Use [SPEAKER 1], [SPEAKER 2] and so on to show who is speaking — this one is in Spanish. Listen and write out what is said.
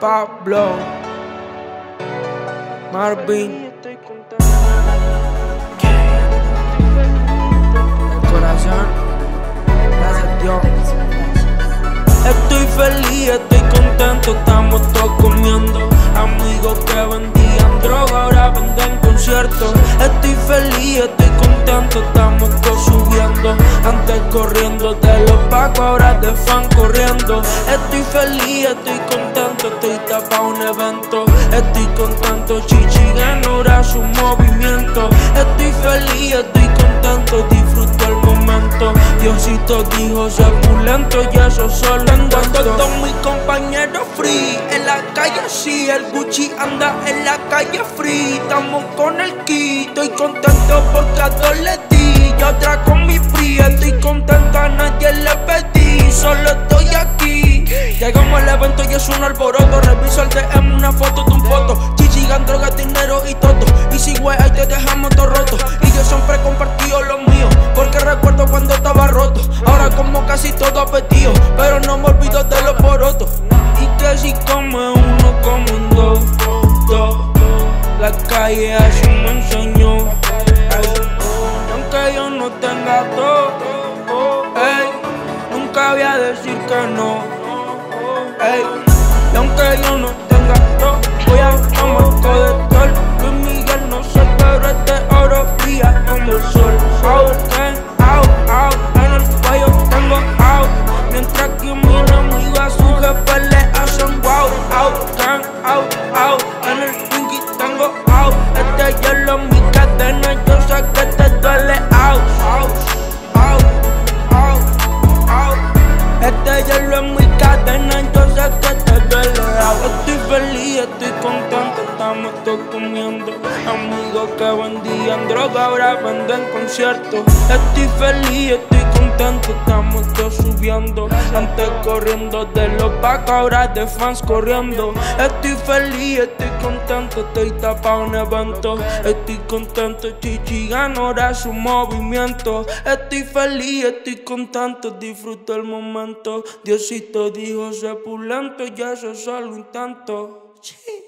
[SPEAKER 1] Pablo, Marvin, el corazón, gracias. Estoy feliz, estoy contento, estamos todos comiendo. Amigos que vendían droga, ahora venden conciertos. Estoy feliz, estoy contento, estamos todos subiendo. Antes corriendo de los pacos, ahora de fan corriendo. Estoy feliz, estoy contento, estoy tapado un evento. Estoy contento, chichi ahora su movimiento. Estoy feliz, estoy contento, disfruto el momento. Diosito dijo ser pulento y eso solo en Todos mis compañeros free En la calle sí, el Gucci anda en la calle free Estamos con el kit, estoy contento porque a dos le di Y otra con mi free, estoy contenta, nadie le pedí Solo estoy aquí. Llegamos al evento y es un alboroto. Reviso el DM, una foto de un foto. Chichigan, droga, dinero y todo Y si güey, ahí te dejamos todo roto. Y yo siempre compartido lo mío Porque recuerdo cuando estaba roto. Ahora como casi todo apetito Pero no me olvido de los porotos. Y que si come uno como un dos, dos La calle así me enseñó voy a decir que no. Ey, Y aunque yo no Amigos que vendían droga ahora venden conciertos Estoy feliz, estoy contento Estamos todos subiendo. Antes corriendo de los pacos ahora de fans corriendo. Estoy feliz, estoy contento Estoy tapado en evento. Estoy contento, chichi ahora su movimiento. Estoy feliz, estoy contento Disfruto el momento. Diosito dijo sepulento Y eso solo intento Sí.